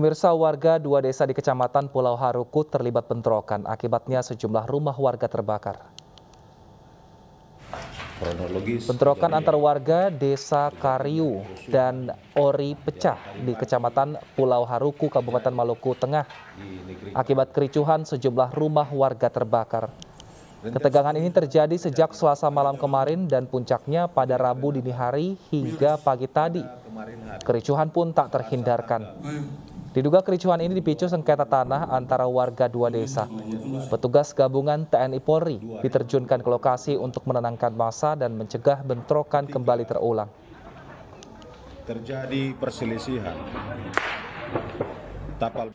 Pemirsa warga dua desa di Kecamatan Pulau Haruku terlibat bentrokan. Akibatnya sejumlah rumah warga terbakar. Bentrokan antar warga desa Kariu dan Ori pecah di Kecamatan Pulau Haruku, Kabupaten Maluku Tengah. Akibat kericuhan sejumlah rumah warga terbakar. Ketegangan ini terjadi sejak selasa malam kemarin dan puncaknya pada Rabu dini hari hingga pagi tadi. Kericuhan pun tak terhindarkan. Diduga kericuhan ini dipicu sengketa tanah antara warga dua desa. Petugas gabungan TNI Polri diterjunkan ke lokasi untuk menenangkan massa dan mencegah bentrokan kembali terulang. Terjadi perselisihan. Tapal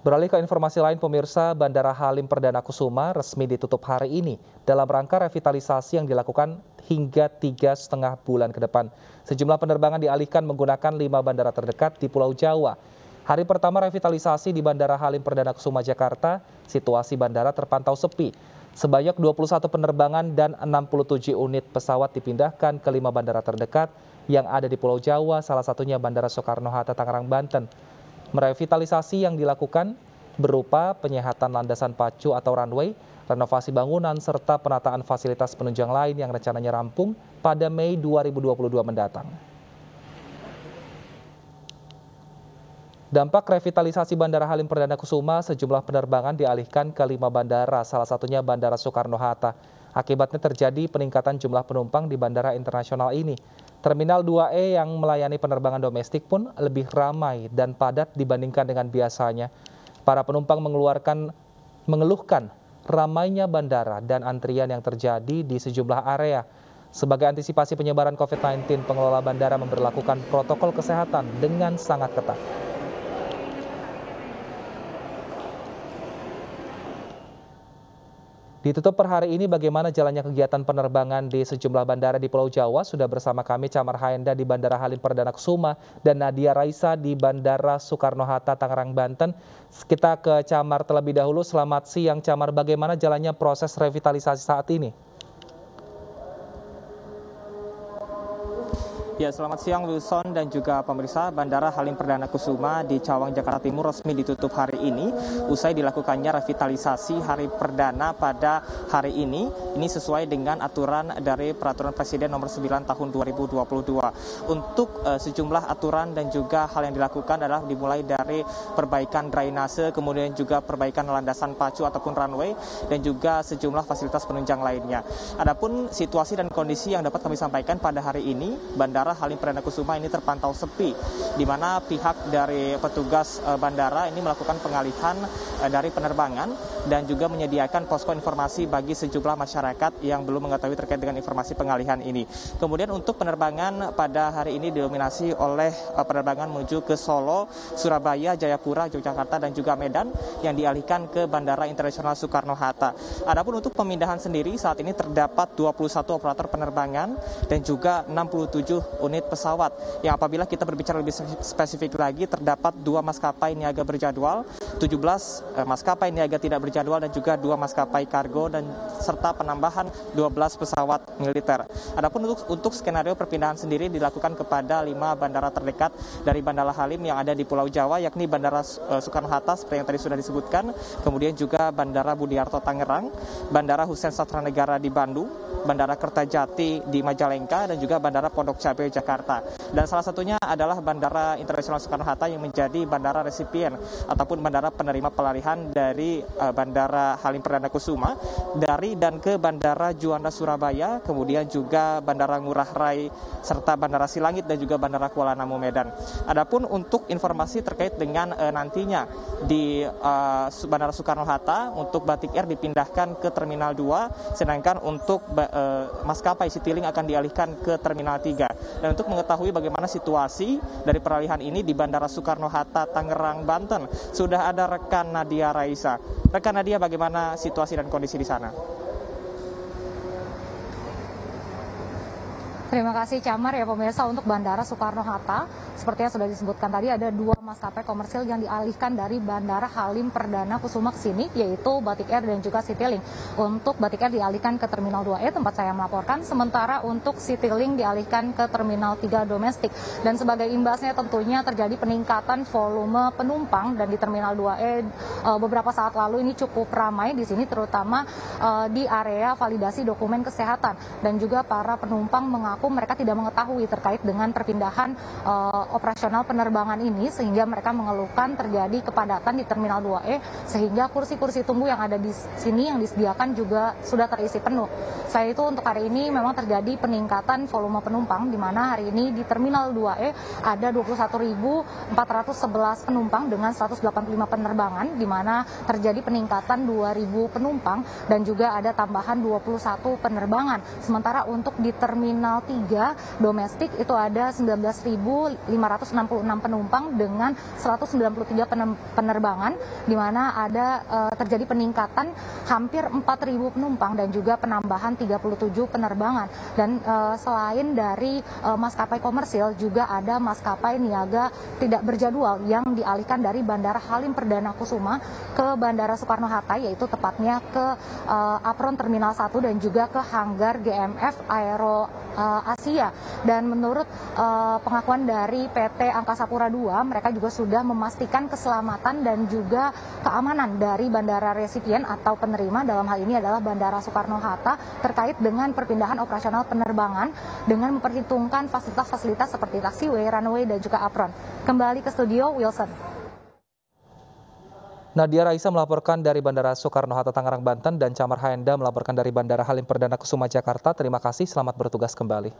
Beralih ke informasi lain, pemirsa Bandara Halim Perdana Kusuma resmi ditutup hari ini dalam rangka revitalisasi yang dilakukan hingga tiga setengah bulan ke depan. Sejumlah penerbangan dialihkan menggunakan lima bandara terdekat di Pulau Jawa. Hari pertama revitalisasi di Bandara Halim Perdana Kusuma Jakarta, situasi bandara terpantau sepi. Sebanyak 21 penerbangan dan 67 unit pesawat dipindahkan ke lima bandara terdekat yang ada di Pulau Jawa, salah satunya Bandara Soekarno-Hatta Tangerang, Banten. Merevitalisasi yang dilakukan berupa penyehatan landasan pacu atau runway, renovasi bangunan, serta penataan fasilitas penunjang lain yang rencananya rampung pada Mei 2022 mendatang. Dampak revitalisasi Bandara Halim Perdana Kusuma, sejumlah penerbangan dialihkan ke lima bandara, salah satunya Bandara Soekarno-Hatta. Akibatnya terjadi peningkatan jumlah penumpang di bandara internasional ini. Terminal 2E yang melayani penerbangan domestik pun lebih ramai dan padat dibandingkan dengan biasanya. Para penumpang mengeluarkan mengeluhkan ramainya bandara dan antrian yang terjadi di sejumlah area. Sebagai antisipasi penyebaran COVID-19, pengelola bandara memperlakukan protokol kesehatan dengan sangat ketat. Ditutup per hari ini bagaimana jalannya kegiatan penerbangan di sejumlah bandara di Pulau Jawa sudah bersama kami Camar Haenda di Bandara Halim Perdana Kusuma dan Nadia Raisa di Bandara Soekarno-Hatta Tangerang Banten. Kita ke Camar terlebih dahulu. Selamat siang Camar, bagaimana jalannya proses revitalisasi saat ini? Ya, selamat siang Wilson dan juga pemirsa. Bandara Halim Perdana Kusuma di Cawang, Jakarta Timur resmi ditutup hari ini. Usai dilakukannya revitalisasi hari perdana pada hari ini. Ini sesuai dengan aturan dari Peraturan Presiden nomor 9 tahun 2022. Untuk uh, sejumlah aturan dan juga hal yang dilakukan adalah dimulai dari perbaikan drainase, kemudian juga perbaikan landasan pacu ataupun runway, dan juga sejumlah fasilitas penunjang lainnya. Adapun situasi dan kondisi yang dapat kami sampaikan pada hari ini, Bandara Bandara Halim Perdana Kusuma ini terpantau sepi, di mana pihak dari petugas eh, bandara ini melakukan pengalihan eh, dari penerbangan dan juga menyediakan posko informasi bagi sejumlah masyarakat yang belum mengetahui terkait dengan informasi pengalihan ini. Kemudian untuk penerbangan pada hari ini didominasi oleh eh, penerbangan menuju ke Solo, Surabaya, Jayapura, Yogyakarta dan juga Medan yang dialihkan ke Bandara Internasional Soekarno-Hatta. Adapun untuk pemindahan sendiri saat ini terdapat 21 operator penerbangan dan juga 67 unit pesawat. Yang apabila kita berbicara lebih spesifik lagi terdapat dua maskapai niaga berjadwal, 17 eh, maskapai niaga tidak berjadwal dan juga dua maskapai kargo dan serta penambahan 12 pesawat militer. Adapun untuk, untuk skenario perpindahan sendiri dilakukan kepada lima bandara terdekat dari Bandara Halim yang ada di Pulau Jawa yakni Bandara eh, Soekarno-Hatta seperti yang tadi sudah disebutkan, kemudian juga Bandara Budiarto Tangerang, Bandara Hussein Negara di Bandung, Bandara Kertajati di Majalengka dan juga Bandara Pondok Cabe Jakarta. Dan salah satunya adalah Bandara Internasional Soekarno-Hatta yang menjadi bandara resipien ataupun bandara penerima pelarihan dari uh, Bandara Halim Perdana Kusuma dari dan ke Bandara Juanda Surabaya, kemudian juga Bandara Ngurah Rai serta Bandara Silangit dan juga Bandara Kuala Namu Medan. Adapun untuk informasi terkait dengan uh, nantinya di uh, Bandara Soekarno-Hatta untuk Batik Air dipindahkan ke Terminal 2 sedangkan untuk uh, maskapai Citylink akan dialihkan ke Terminal 3. Dan untuk mengetahui bagaimana situasi dari peralihan ini di Bandara Soekarno-Hatta, Tangerang, Banten, sudah ada rekan Nadia Raisa. Rekan Nadia, bagaimana situasi dan kondisi di sana? Terima kasih Camar ya pemirsa untuk Bandara Soekarno-Hatta. Seperti yang sudah disebutkan tadi ada dua maskapai komersil yang dialihkan dari Bandara Halim Perdana Kusuma ke sini, yaitu Batik Air dan juga Citylink. Untuk Batik Air dialihkan ke Terminal 2E tempat saya melaporkan, sementara untuk Citylink dialihkan ke Terminal 3 domestik. Dan sebagai imbasnya tentunya terjadi peningkatan volume penumpang dan di Terminal 2E eh, beberapa saat lalu ini cukup ramai di sini terutama eh, di area validasi dokumen kesehatan dan juga para penumpang mengaku mereka tidak mengetahui terkait dengan perpindahan uh, operasional penerbangan ini sehingga mereka mengeluhkan terjadi kepadatan di Terminal 2E sehingga kursi-kursi tunggu yang ada di sini yang disediakan juga sudah terisi penuh. Saya itu untuk hari ini memang terjadi peningkatan volume penumpang di mana hari ini di Terminal 2E ada 21.411 penumpang dengan 185 penerbangan di mana terjadi peningkatan 2.000 penumpang dan juga ada tambahan 21 penerbangan. Sementara untuk di Terminal 3 domestik itu ada 19.566 penumpang dengan 193 penerbangan di mana ada uh, terjadi peningkatan hampir 4.000 penumpang dan juga penambahan 37 penerbangan. Dan uh, selain dari uh, maskapai komersil juga ada maskapai niaga tidak berjadwal yang dialihkan dari Bandara Halim Perdana Kusuma ke Bandara Soekarno Hatta yaitu tepatnya ke uh, Apron Terminal 1 dan juga ke hanggar GMF Aero uh, Asia. Dan menurut uh, pengakuan dari PT Angkasa Pura II mereka juga sudah memastikan keselamatan dan juga keamanan dari bandara resipien atau penerima dalam hal ini adalah Bandara Soekarno Hatta terkait dengan perpindahan operasional penerbangan dengan memperhitungkan fasilitas-fasilitas seperti taxiway, runway dan juga apron. Kembali ke studio Wilson. Nadia Raisa melaporkan dari Bandara Soekarno-Hatta Tangerang, Banten dan Camar Haenda melaporkan dari Bandara Halim Perdana Kusuma Jakarta. Terima kasih, selamat bertugas kembali.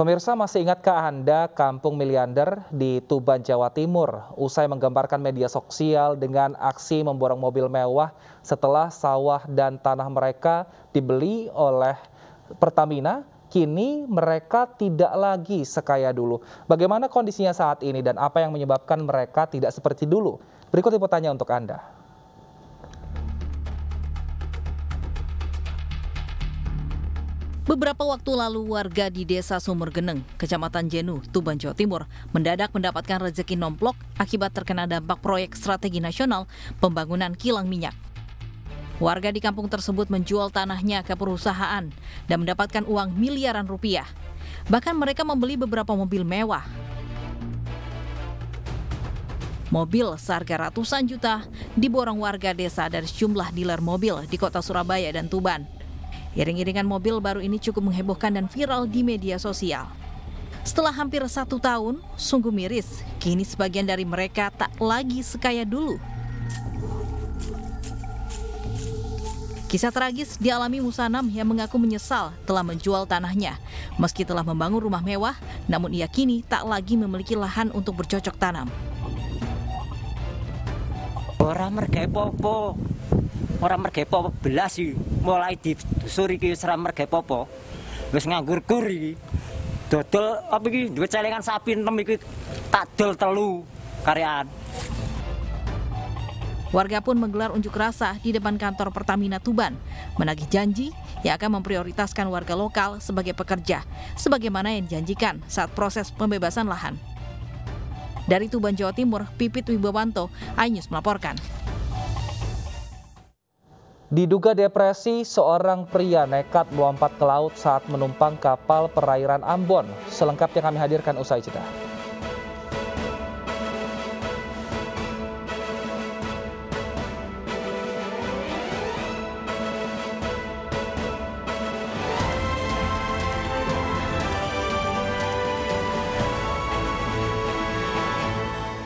Pemirsa masih ingatkah Anda Kampung Miliander di Tuban, Jawa Timur usai menggambarkan media sosial dengan aksi memborong mobil mewah setelah sawah dan tanah mereka dibeli oleh Pertamina kini mereka tidak lagi sekaya dulu. Bagaimana kondisinya saat ini dan apa yang menyebabkan mereka tidak seperti dulu? Berikut liputannya untuk Anda. Beberapa waktu lalu warga di Desa Sumur Geneng, Kecamatan Jenu, Tuban, Jawa Timur, mendadak mendapatkan rezeki nomplok akibat terkena dampak proyek strategi nasional pembangunan kilang minyak. Warga di kampung tersebut menjual tanahnya ke perusahaan dan mendapatkan uang miliaran rupiah. Bahkan mereka membeli beberapa mobil mewah. Mobil seharga ratusan juta diborong warga desa dari sejumlah dealer mobil di kota Surabaya dan Tuban. Iring-iringan mobil baru ini cukup menghebohkan dan viral di media sosial. Setelah hampir satu tahun, sungguh miris, kini sebagian dari mereka tak lagi sekaya dulu. Kisah tragis dialami Musanam yang mengaku menyesal telah menjual tanahnya. Meski telah membangun rumah mewah, namun ia kini tak lagi memiliki lahan untuk bercocok tanam. Orang mergai popo, orang mergai popo belas sih, mulai di suri ke seram mergai popo, wis nganggur kuri, dodol apa iki dua celengan sapi enam iki tak dol telu karyaan. Warga pun menggelar unjuk rasa di depan kantor Pertamina Tuban, menagih janji yang akan memprioritaskan warga lokal sebagai pekerja, sebagaimana yang dijanjikan saat proses pembebasan lahan. Dari Tuban, Jawa Timur, Pipit Wibawanto, iNews melaporkan. Diduga depresi, seorang pria nekat melompat ke laut saat menumpang kapal perairan Ambon. Selengkapnya kami hadirkan usai jeda.